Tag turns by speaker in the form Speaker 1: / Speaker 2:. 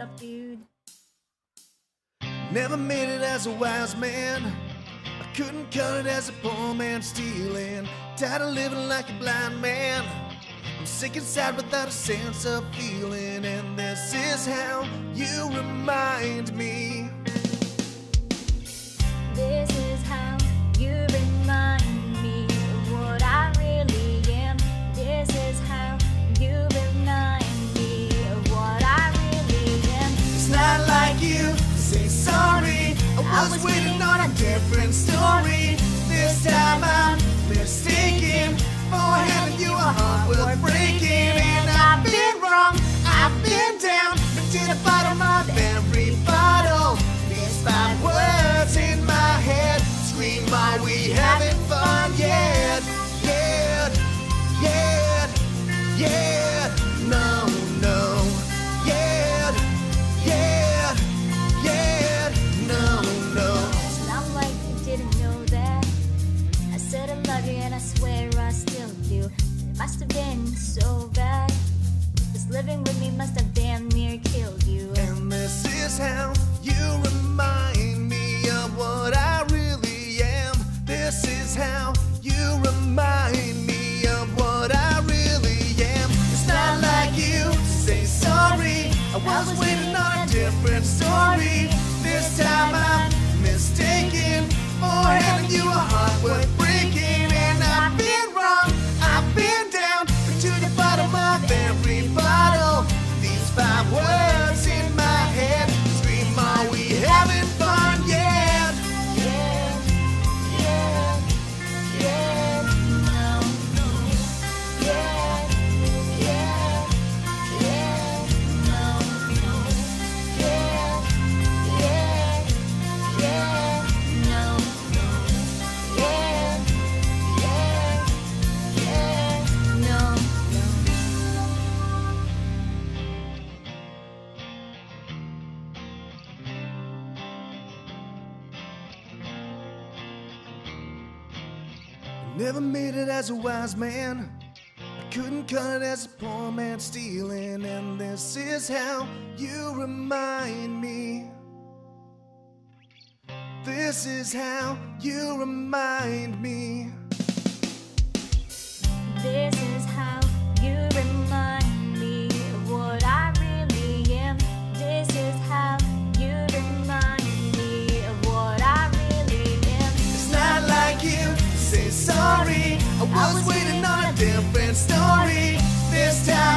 Speaker 1: up, dude.
Speaker 2: Never made it as a wise man. I couldn't cut it as a poor man stealing. Tired of living like a blind man. I'm sick and sad without a sense of feeling. And this is how you remind me.
Speaker 1: This is how
Speaker 2: was waiting on a different story. This time I'm mistaken for having you a heart worth breaking. And I've been wrong, I've been down, but to the bottom of every bottle. These five words in my head scream, Are we having fun yet? Yet, yet, yet.
Speaker 1: So bad. This living with me must have damn near killed you.
Speaker 2: And this is how you remind me of what I really am. This is how you remind me of what I really am. It's not like you say sorry. I was waiting on a different story. This time I'm Never made it as a wise man. I couldn't cut it as a poor man stealing. And this is how you remind me. This is how you remind me.
Speaker 1: This is how
Speaker 2: was waiting on a different story. This time